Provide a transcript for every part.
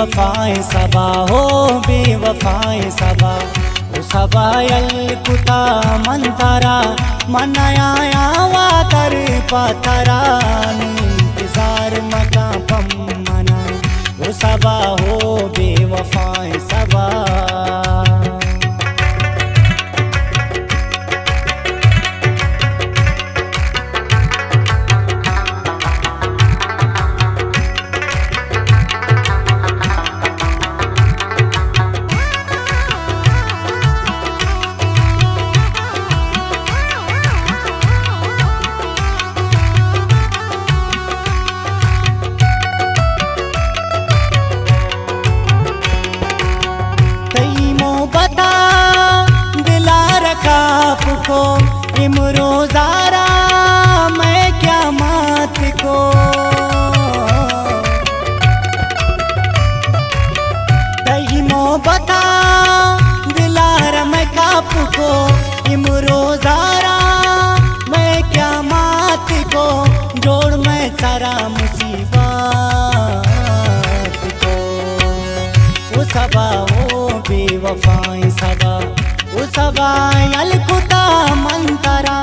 बेवफाएँ सबा हो, बेवफाए सबा ओ सबा कुता मंतरा मनया वातर पतरा। इंतज़ार मका पम मना ओ सबा हो बेवफाएँ आपको इमरो जारा मैं क्या मात को? दहीमो बता दिलार मैं काप को इमरो जारा मैं क्या मात को? जोड़ मैं सारा मुसीबत को। वो सबा, वो बेवफाएँ सबा वो सबा मंतरा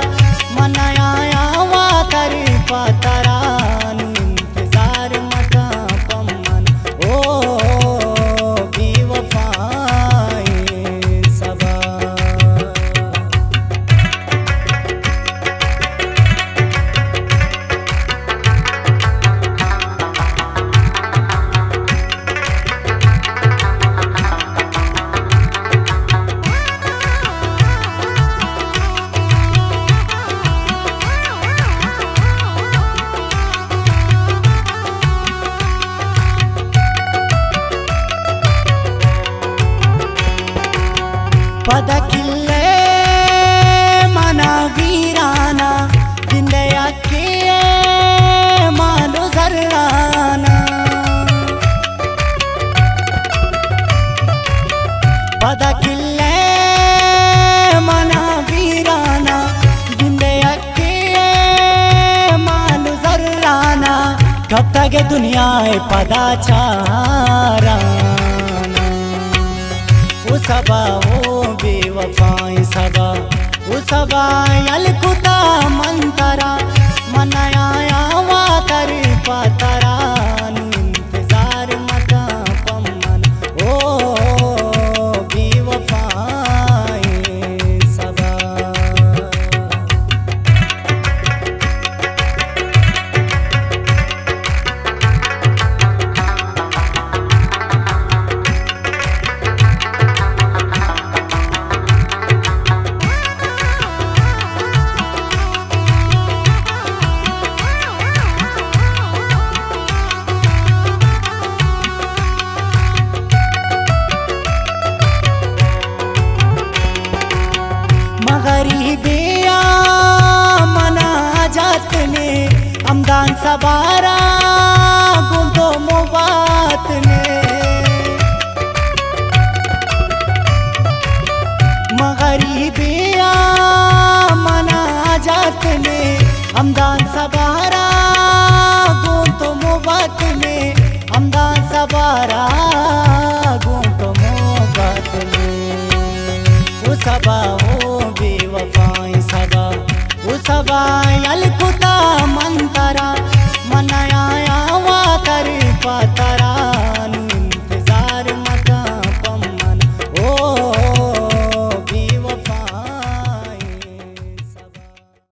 मनाया वातर पतरा। ಪದಕ್ಕಿಲ್ಲೇ ಮನ ವೀರಾನ ಗುಂಡೆಯಕ್ಕೆ ಮಾಲು ಸರ್ರಾನ ಕತ್ತಗೆ ದುನಿಯಾಯ ಪದಾಚಾರ ಉಸಬಾ ಓ ಬೇವಫಾಯ ಸಬಾ ಉಸಬಾ ಅಲ್ಕುತ ಮಂತರ ಮನಯ मगरीबिया मना जात ने, अमदान सबारा गुंदो मुबात ने। मगरीबिया मना जात ने, अमदान सबारा गुंदो मुबात ने, अमदान सबारा वो सबा